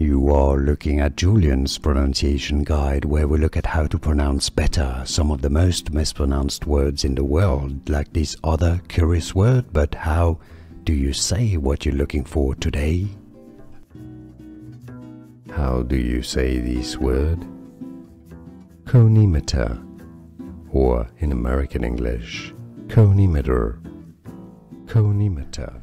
You are looking at Julien's pronunciation guide where we look at how to pronounce better some of the most mispronounced words in the world, like this other curious word, but how do you say what you're looking for today? How do you say this word? Konimeter, or in American English, konimeter. Konimeter.